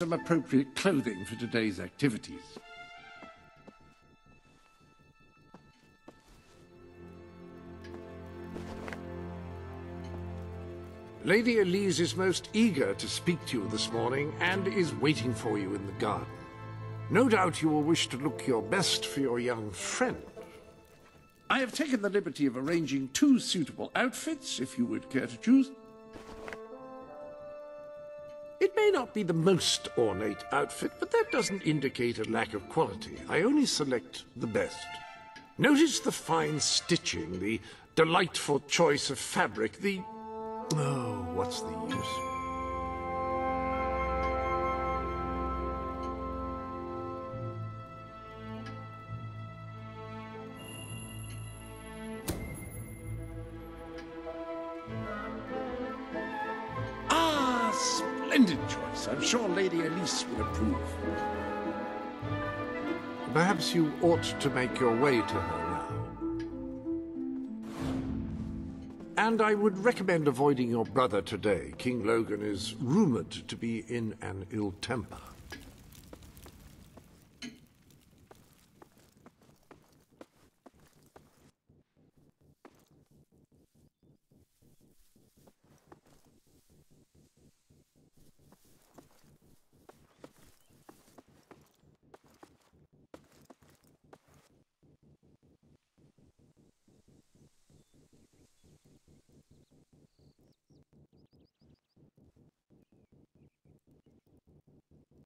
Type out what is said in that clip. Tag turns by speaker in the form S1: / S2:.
S1: some appropriate clothing for today's activities. Lady Elise is most eager to speak to you this morning and is waiting for you in the garden. No doubt you will wish to look your best for your young friend. I have taken the liberty of arranging two suitable outfits, if you would care to choose. It may not be the most ornate outfit, but that doesn't indicate a lack of quality. I only select the best. Notice the fine stitching, the delightful choice of fabric, the... Oh, what's the use? Splendid choice. I'm sure Lady Elise will approve. Perhaps you ought to make your way to her now. And I would recommend avoiding your brother today. King Logan is rumored to be in an ill temper.